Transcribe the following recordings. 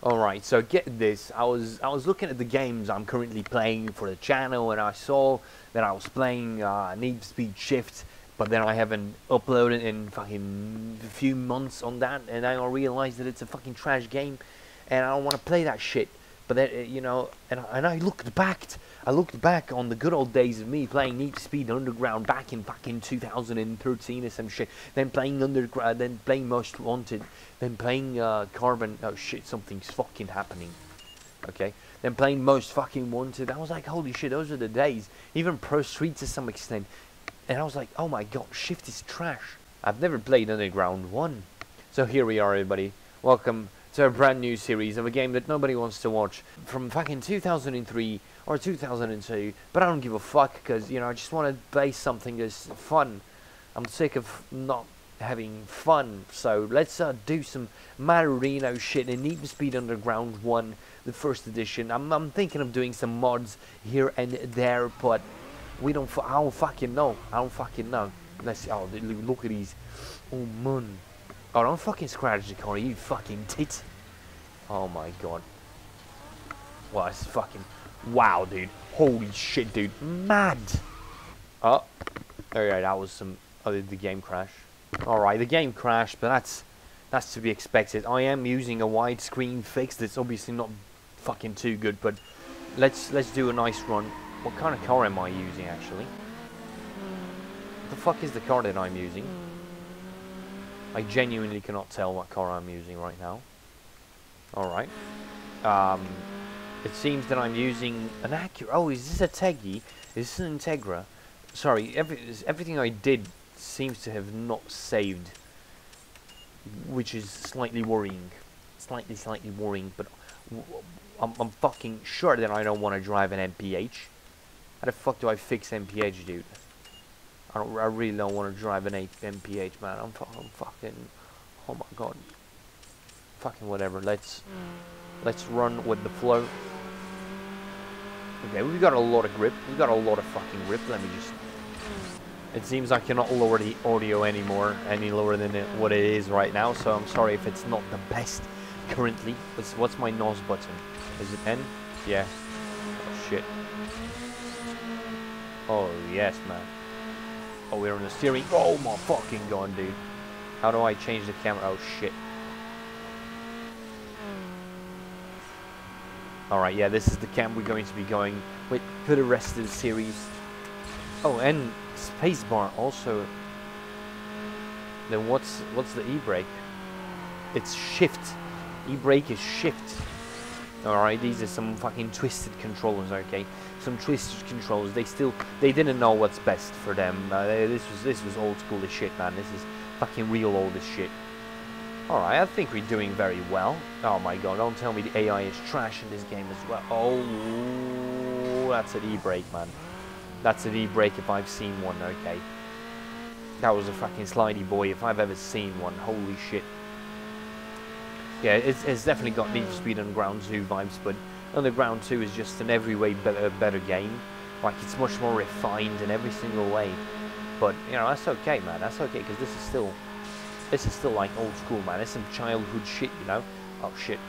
Alright, so get this. I was I was looking at the games I'm currently playing for the channel and I saw that I was playing uh, Need for Speed Shift, but then I haven't uploaded in fucking a few months on that and I realized that it's a fucking trash game and I don't want to play that shit. But then, uh, you know, and, and I looked back, I looked back on the good old days of me playing Need for Speed Underground back in fucking 2013 or some shit. Then playing Underground, then playing Most Wanted, then playing uh, Carbon. Oh shit, something's fucking happening. Okay. Then playing Most fucking Wanted. I was like, holy shit, those are the days. Even Pro Street to some extent. And I was like, oh my god, Shift is trash. I've never played Underground 1. So here we are, everybody. Welcome to a brand new series of a game that nobody wants to watch from fucking 2003 or 2002 but I don't give a fuck because you know I just want to base something that's fun. I'm sick of not having fun so let's uh, do some Marino shit in Need for Speed Underground 1 the first edition. I'm, I'm thinking of doing some mods here and there but we don't I don't fucking know. I don't fucking know. Let's oh look at these. Oh man Oh, don't fucking scratch the corner, you fucking tit. Oh my god. Well, it's fucking... Wow, dude. Holy shit, dude. Mad. Oh. Alright, that was some... Oh, did the game crash? Alright, the game crashed, but that's... That's to be expected. I am using a widescreen fix that's obviously not fucking too good, but... Let's let's do a nice run. What kind of car am I using, actually? What the fuck is the car that I'm using? I genuinely cannot tell what car I'm using right now. Alright. Um, it seems that I'm using an Acura. Oh, is this a Teggy? Is this an Integra? Sorry, every, everything I did seems to have not saved. Which is slightly worrying. Slightly, slightly worrying, but I'm, I'm fucking sure that I don't want to drive an MPH. How the fuck do I fix MPH, dude? I don't. I really don't want to drive an 8 MPH, man. I'm, I'm fucking. Oh my god. Fucking whatever. Let's let's run with the flow. Okay, we've got a lot of grip. We've got a lot of fucking grip. Let me just. It seems I cannot lower the audio anymore, any lower than it, what it is right now. So I'm sorry if it's not the best currently. What's what's my NOS button? Is it N? Yeah. Oh shit. Oh yes, man. Oh, we're on the steering. Oh my fucking god, dude. How do I change the camera? Oh shit. Alright, yeah, this is the cam we're going to be going with for the rest of the series. Oh, and spacebar also. Then what's what's the e-brake? It's shift. E-brake is shift. Alright, these are some fucking twisted controllers, okay? some twisted controllers. They still they didn't know what's best for them. Uh, this was this was old school as shit, man. This is fucking real old as shit. All right, I think we're doing very well. Oh my god, don't tell me the AI is trash in this game as well. Oh, that's an e-brake, man. That's an e-brake if I've seen one. Okay, that was a fucking slidey boy if I've ever seen one. Holy shit. Yeah, it's, it's definitely got Need for Speed Underground 2 vibes, but Underground 2 is just an every way better, better game. Like, it's much more refined in every single way. But, you know, that's okay, man. That's okay, because this is still... This is still, like, old school, man. It's some childhood shit, you know? Oh, shit.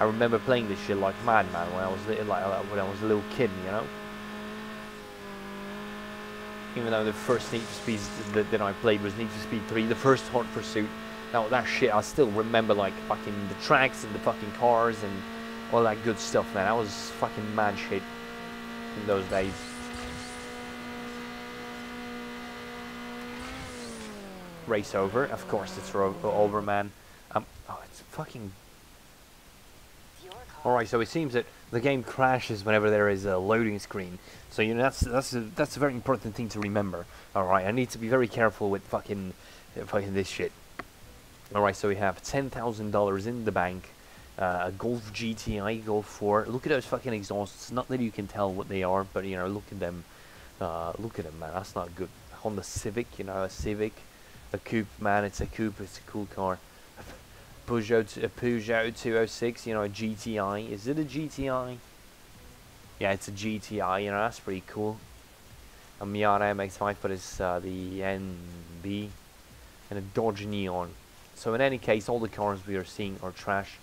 I remember playing this shit like mad, man, when I was little, like, uh, when I was a little kid, you know? Even though the first Need for Speed that, that I played was Need for Speed 3, the first Hot Pursuit, that shit, I still remember, like, fucking the tracks and the fucking cars and all that good stuff, man. That was fucking mad shit in those days. Race over, of course it's over, man. Um, oh, it's fucking. Alright, so it seems that the game crashes whenever there is a loading screen. So you know that's that's a, that's a very important thing to remember. All right, I need to be very careful with fucking fucking this shit. All right, so we have ten thousand dollars in the bank uh, a Golf GTI, Golf 4. Look at those fucking exhausts. Not that you can tell what they are, but you know, look at them. Uh, look at them, man. That's not good. Honda Civic, you know, a Civic, a coupe, man. It's a coupe. It's a cool car. Peugeot, a Peugeot 206, you know, a GTI. Is it a GTI? Yeah, it's a GTI. You know, that's pretty cool. A Miata MX-5, but it's uh, the NB and a Dodge Neon. So in any case, all the cars we are seeing are trash.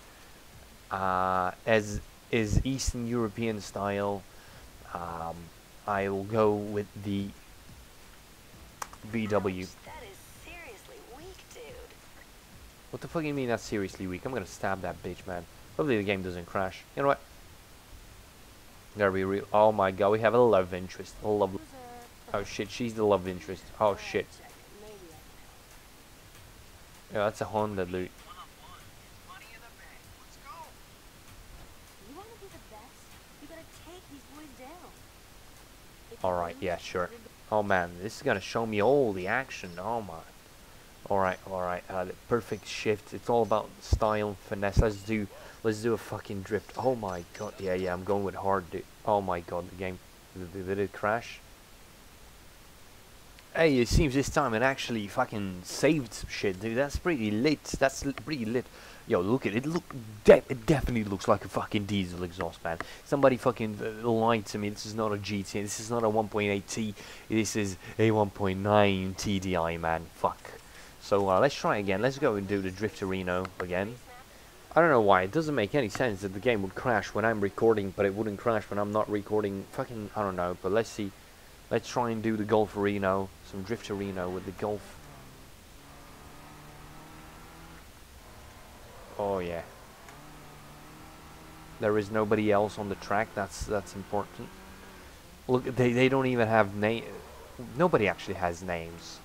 uh, as is Eastern European style. Um, I will go with the VW. That is seriously weak, dude. What the fuck do you mean that's seriously weak? I'm gonna stab that bitch, man. Hopefully the game doesn't crash. You know what? Gotta be real. Oh my god, we have a love interest. A love. Oh shit, she's the love interest. Oh shit. Yeah, that's a Honda loot. Alright, yeah, sure. Oh man, this is gonna show me all the action. Oh my. Alright, alright. Uh, the perfect shift. It's all about style, and finesse. Let's do, let's do a fucking drift. Oh my god. Yeah, yeah. I'm going with hard, dude. Oh my god, the game. Did it crash? Hey, it seems this time it actually fucking saved some shit, dude. That's pretty lit. That's pretty lit. Yo, look at it. Look, de it definitely looks like a fucking diesel exhaust, man. Somebody fucking uh, lied to me. This is not a GT. This is not a 1.8T. This is a 1.9 TDI, man. Fuck. So uh, let's try again. Let's go and do the Drifterino again. I don't know why. It doesn't make any sense that the game would crash when I'm recording, but it wouldn't crash when I'm not recording. Fucking, I don't know. But let's see. Let's try and do the Golf Reno. Some Drifterino with the Golf. Oh yeah. There is nobody else on the track. That's that's important. Look, they they don't even have name. Nobody actually has names.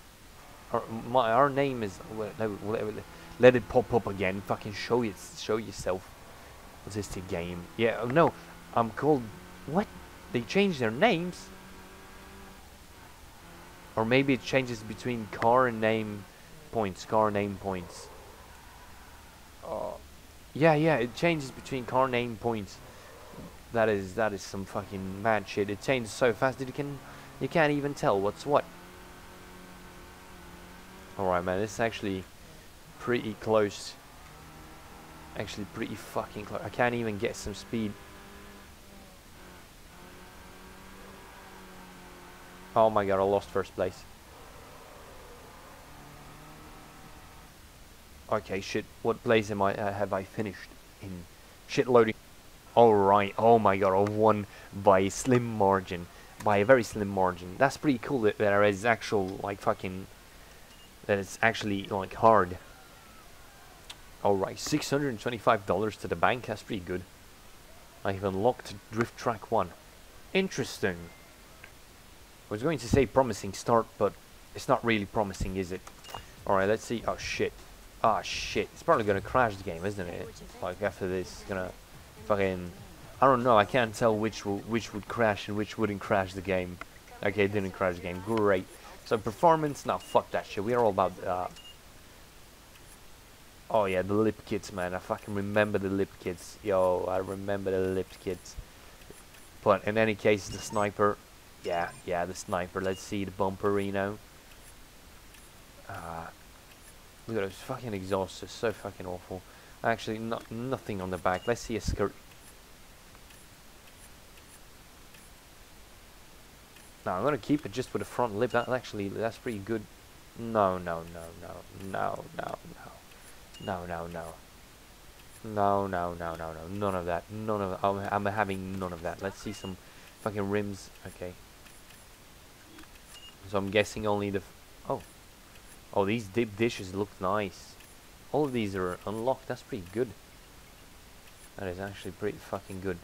Our my our name is let, it pop up again. Fucking show it. Show yourself. What's this game? Yeah. Oh no. I'm called. What? They changed their names. Or maybe it changes between car and name points. Car name points. Oh. Yeah, yeah, it changes between car name points. That is that is some fucking mad shit. It changes so fast that you can you can't even tell what's what. Alright man, this is actually pretty close. Actually pretty fucking close. I can't even get some speed. Oh my god, I lost first place. Okay, shit. What place am I? Uh, have I finished in? Shit loading. All right. Oh my god, I won by a slim margin, by a very slim margin. That's pretty cool that there is actual like fucking. That it's actually like hard. All right, six hundred and twenty-five dollars to the bank. That's pretty good. I've unlocked Drift Track One. Interesting. I was going to say promising start, but it's not really promising, is it? Alright, let's see. Oh shit. Oh shit. It's probably gonna crash the game, isn't it? Like after this, it's gonna fucking. I don't know. I can't tell which will, which would crash and which wouldn't crash the game. Okay, it didn't crash the game. Great. So performance. Now fuck that shit. We are all about. Uh, oh yeah, the lip kits, man. I fucking remember the lip kits. Yo, I remember the lip kits. But in any case, the sniper yeah, yeah, the sniper. Let's see the bumper Reno. Uh, look at those fucking exhausts. They're so fucking awful. Actually, no, nothing on the back. Let's see a skirt. No, I'm gonna keep it just with the front lip. That actually, that's pretty good. No, no, no, no, no, no, no, no, no, no. No, no, no, no, no, none of that. None of. I'm, I'm having none of that. Let's see some fucking rims. Okay. So I'm guessing only the. Oh. Oh, these dip dishes look nice. All of these are unlocked. That's pretty good. That is actually pretty fucking good.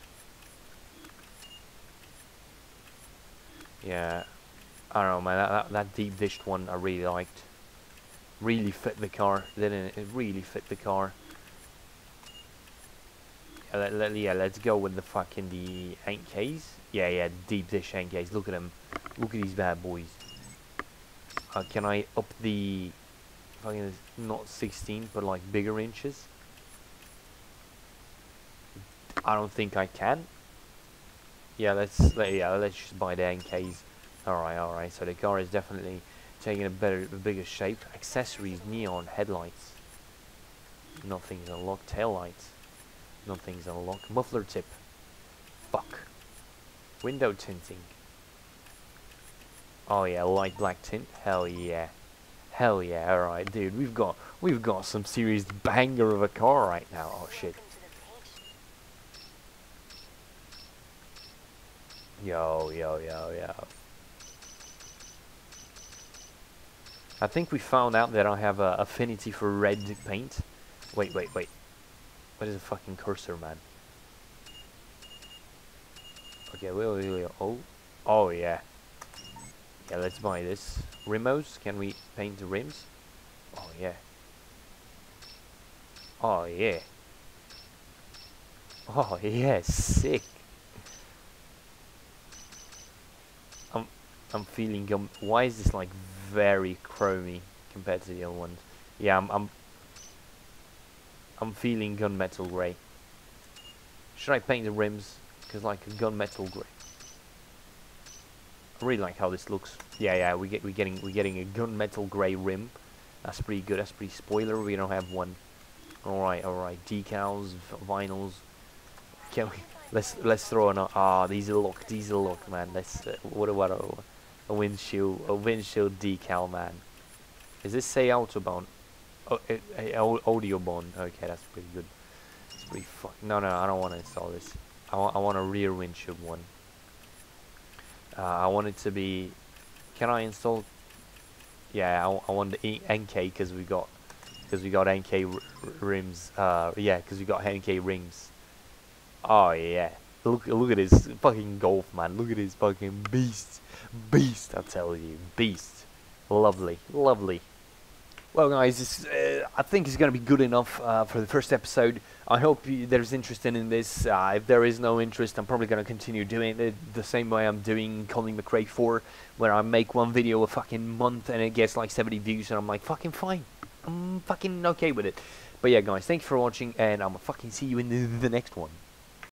Yeah. I don't know, man. That, that, that deep dished one I really liked. Really fit the car, didn't it? It really fit the car. Yeah, let, let, yeah, let's go with the fucking the Enkeis. Yeah, yeah, deep dish Enkeis. Look at them. Look at these bad boys. Uh, can I up the fucking not 16, but like bigger inches? I don't think I can. Yeah, let's let, yeah, let's just buy the Enkeis. All right, all right. So the car is definitely taking a better, a bigger shape. Accessories: neon headlights. Nothing's unlocked. Tail lights. Nothing's unlocked. Muffler tip. Fuck. Window tinting. Oh yeah, light black tint. Hell yeah. Hell yeah, alright, dude, we've got we've got some serious banger of a car right now. Oh shit. Yo, yo, yo, yo. I think we found out that I have a affinity for red paint. Wait, wait, wait. What is a fucking cursor, man? Okay, wait, wait, wait. Oh, oh yeah. Yeah, let's buy this. Rimos, can we paint the rims? Oh yeah. Oh yeah. Oh yeah, sick. I'm I'm feeling um why is this like very chromy compared to the other ones? Yeah, I'm I'm I'm feeling gunmetal grey. Should I paint the rims? Cause like a gunmetal grey. Really like how this looks. Yeah, yeah, we get we're getting we're getting a gunmetal grey rim. That's pretty good. That's pretty spoiler. We don't have one. All right, all right. Decals, vinyls. Can we? Let's let's throw an. Ah, these are look. These are man. Let's. Uh, what what a, a windshield a windshield decal, man. Is this say autobahn? Oh, it, it, Audiobohn. Okay, that's pretty good. It's pretty fuck. No, no, I don't want to install this. I want I want a rear windshield one. Uh, I want it to be. Can I install? Yeah, I, I want the Enkei because we got because we got Enkei rims. Uh, yeah, because we got Enkei rings. Oh yeah, look look at this fucking golf man. Look at this fucking beast, beast. I tell you, beast. Lovely, lovely. Well, guys, this, uh, I think it's going to be good enough uh, for the first episode. I hope there's interest in this. Uh, if there is no interest, I'm probably going to continue doing it the same way I'm doing Colin McRae 4, where I make one video a fucking month and it gets like 70 views, and I'm like, fucking fine. I'm fucking okay with it. But yeah, guys, thank you for watching, and I'm going to fucking see you in the, the next one.